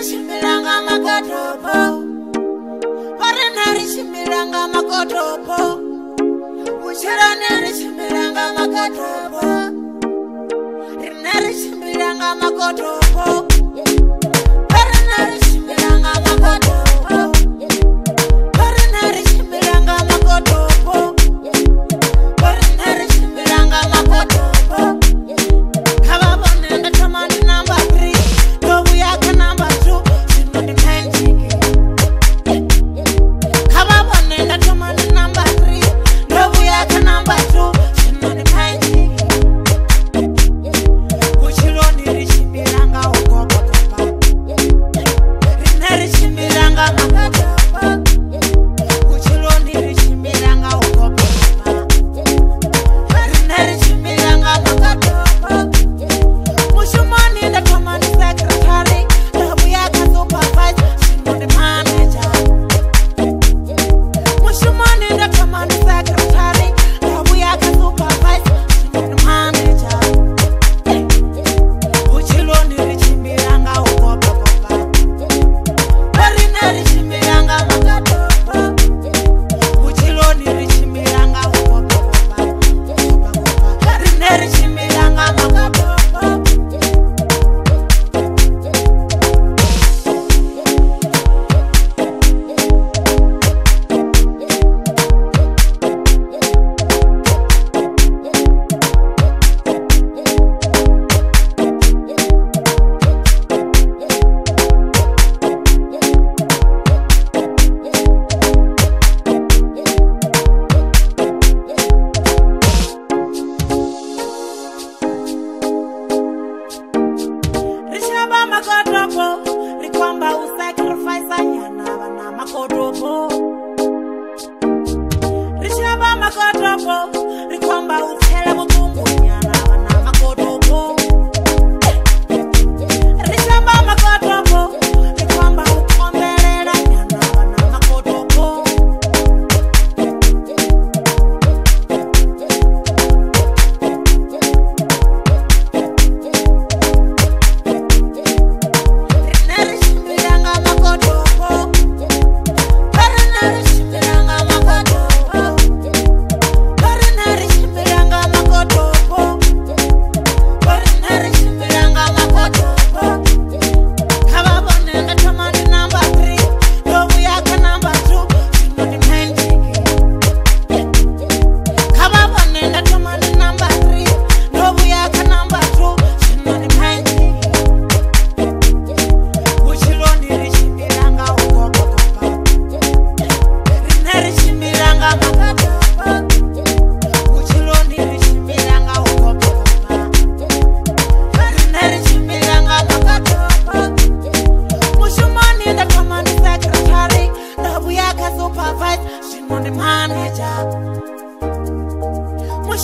richimiranga makatopo orena richimiranga makotopo ucherane richimiranga makatopo rina richimiranga makotopo oromo.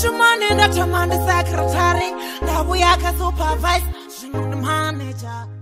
shumane ndatamande secretary ndavuya akasupervise manager.